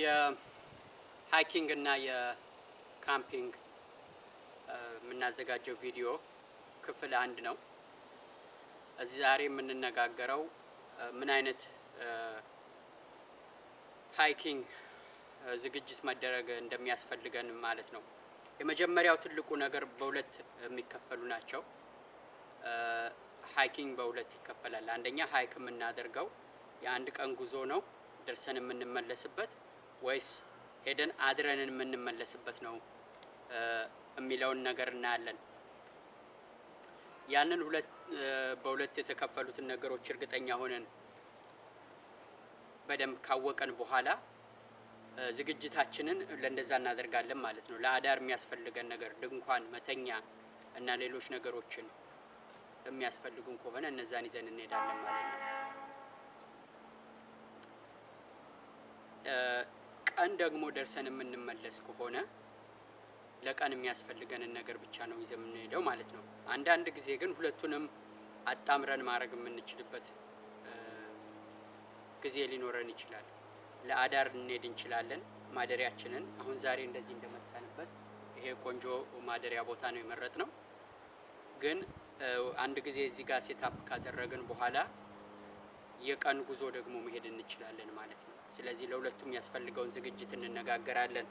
የ hiking እና የ camping የምናዘጋጀው ቪዲዮ ክፍል አንድ ነው። እዚህ ዛሬ የምንነጋገረው ምን አይነት hiking ዝግጅት መደረግ እንደሚያስፈልገን ማለት ነው። የመጀመሪያው ትልቁ ነገር በሁለት የሚከፈሉ ናቸው። hiking በሁለት ይከፈላል። አንደኛ hike የምናደርገው የአንድ ቀን ጉዞ ነው ደርሰን የምንመለስበት ወይስ ሄደን አድረንን የምንመለስበት ነው የሚለውን ነገር እናያለን። ያንን ሁለት በሁለት የተከፈሉትን ነገሮች እርግጠኛ ሆነን በደንብ ካወቀን በኋላ ዝግጅታችንን ለእንደዛ እናደርጋለን ማለት ነው። ለአዳር የሚያስፈልገን ነገር ድንኳን፣ መተኛ እና ሌሎች ነገሮችን የሚያስፈልጉን ከሆነ እነዛን ይዘን እንሄዳለን ማለት ነው። ቀን ደግሞ ደርሰን የምንመለስ ከሆነ ለቀን የሚያስፈልገንን ነገር ብቻ ነው ይዘን የምንሄደው ማለት ነው። አንዳንድ ጊዜ ግን ሁለቱንም አጣምረን ማድረግ የምንችልበት ጊዜ ሊኖረን ይችላል። ለአዳር ልንሄድ እንችላለን። ማደሪያችንን አሁን ዛሬ እንደዚህ እንደመጣንበት ይሄ ቆንጆ ማደሪያ ቦታ ነው የመረጥነው። ግን አንድ ጊዜ እዚህ ጋር set up ካደረግን በኋላ የቀን ጉዞ ደግሞ መሄድ እንችላለን ማለት ነው። ስለዚህ ለሁለቱም የሚያስፈልገውን ዝግጅት እንነጋገራለን።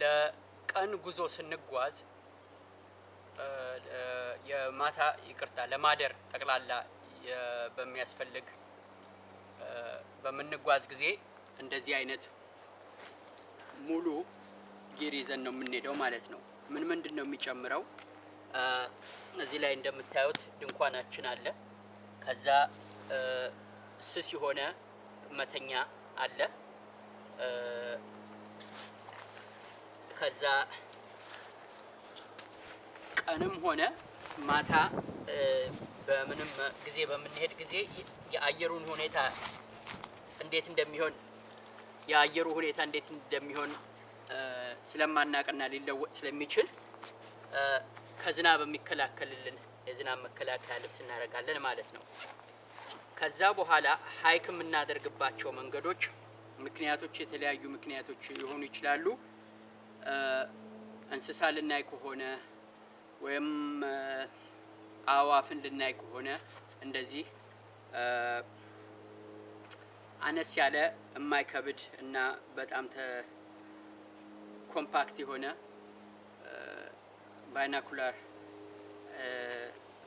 ለቀን ጉዞ ስንጓዝ የማታ ይቅርታ፣ ለማደር ጠቅላላ በሚያስፈልግ በምንጓዝ ጊዜ እንደዚህ አይነት ሙሉ ጊር ይዘን ነው የምንሄደው ማለት ነው። ምን ምንድን ነው የሚጨምረው? እዚህ ላይ እንደምታዩት ድንኳናችን አለ። ከዛ ስስ የሆነ መተኛ አለ። ከዛ ቀንም ሆነ ማታ በምንም ጊዜ በምንሄድ ጊዜ የአየሩን ሁኔታ እንዴት እንደሚሆን የአየሩ ሁኔታ እንዴት እንደሚሆን ስለማናቅና ሊለወጥ ስለሚችል ከዝናብ የሚከላከልልን የዝናብ መከላከያ ልብስ እናደርጋለን ማለት ነው። ከዛ በኋላ ሀይክ የምናደርግባቸው መንገዶች ምክንያቶች የተለያዩ ምክንያቶች ሊሆኑ ይችላሉ። እንስሳ ልናይ ከሆነ ወይም አእዋፍን ልናይ ከሆነ እንደዚህ አነስ ያለ የማይከብድ እና በጣም compact የሆነ binocular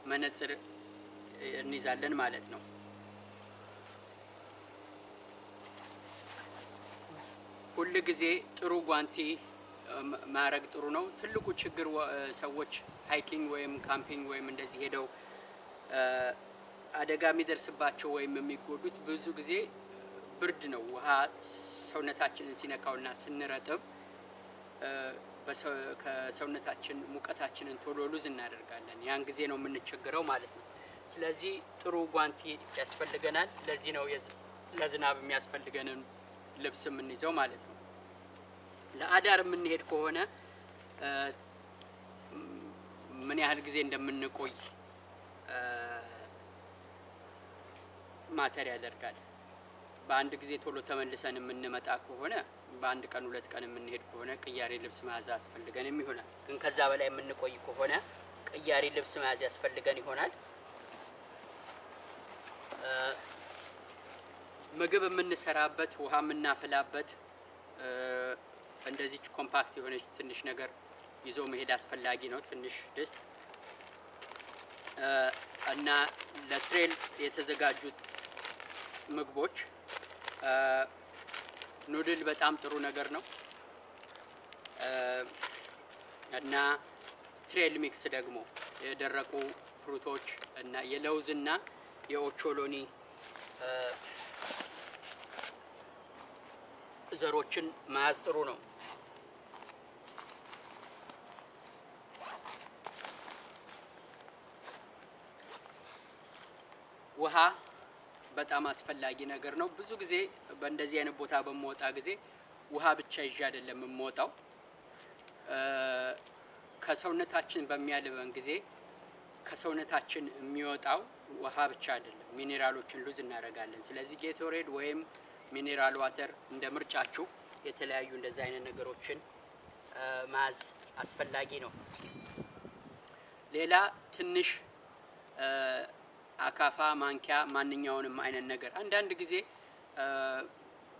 መነጽር እንይዛለን ማለት ነው። ሁል ጊዜ ጥሩ ጓንቲ ማድረግ ጥሩ ነው። ትልቁ ችግር ሰዎች hiking ወይም camping ወይም እንደዚህ ሄደው አደጋ የሚደርስባቸው ወይም የሚጎዱት ብዙ ጊዜ ብርድ ነው። ውሃ ሰውነታችንን ሲነካውና ስንረጥብ ከሰውነታችን ሙቀታችንን ቶሎ lose እናደርጋለን። ያን ጊዜ ነው የምንቸገረው ማለት ነው። ስለዚህ ጥሩ ጓንቲ ያስፈልገናል። ለዚህ ነው ለዝናብ የሚያስፈልገንን ልብስ የምንይዘው ማለት ነው። ለአዳር የምንሄድ ከሆነ ምን ያህል ጊዜ እንደምንቆይ ማተር ያደርጋል። በአንድ ጊዜ ቶሎ ተመልሰን የምንመጣ ከሆነ በአንድ ቀን ሁለት ቀን የምንሄድ ከሆነ ቅያሬ ልብስ መያዝ ያስፈልገንም ይሆናል። ግን ከዛ በላይ የምንቆይ ከሆነ ቅያሬ ልብስ መያዝ ያስፈልገን ይሆናል። ምግብ የምንሰራበት ውሃ የምናፈላበት እንደዚች compact የሆነች ትንሽ ነገር ይዞ መሄድ አስፈላጊ ነው። ትንሽ ድስት እና ለ trail የተዘጋጁት ምግቦች noodle በጣም ጥሩ ነገር ነው እና trail mix ደግሞ የደረቁ fruit ኦች እና የለውዝና የኦቾሎኒ ዘሮችን መያዝ ጥሩ ነው። ውሃ በጣም አስፈላጊ ነገር ነው። ብዙ ጊዜ በእንደዚህ አይነት ቦታ በምወጣ ጊዜ ውሃ ብቻ ይዤ አይደለም የምወጣው። ከሰውነታችን በሚያልበን ጊዜ ከሰውነታችን የሚወጣው ውሃ ብቻ አይደለም፣ mineral ኦችን lose እናደርጋለን። ስለዚህ Gatorade ወይም mineral water እንደ ምርጫችሁ የተለያዩ እንደዚህ አይነት ነገሮችን መያዝ አስፈላጊ ነው። ሌላ ትንሽ አካፋ፣ ማንኪያ፣ ማንኛውንም አይነት ነገር አንዳንድ ጊዜ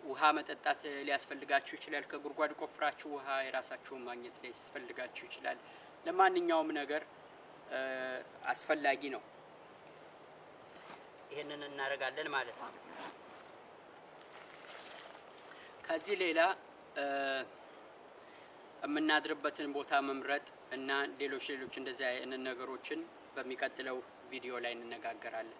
ውሃ መጠጣት ሊያስፈልጋችሁ ይችላል። ከጉድጓድ ቆፍራችሁ ውሃ የራሳችሁን ማግኘት ሊያስፈልጋችሁ ይችላል። ለማንኛውም ነገር አስፈላጊ ነው። ይህንን እናደርጋለን ማለት ነው። ከዚህ ሌላ የምናድርበትን ቦታ መምረጥ እና ሌሎች ሌሎች እንደዚህ አይነት ነገሮችን በሚቀጥለው ቪዲዮ ላይ እንነጋገራለን።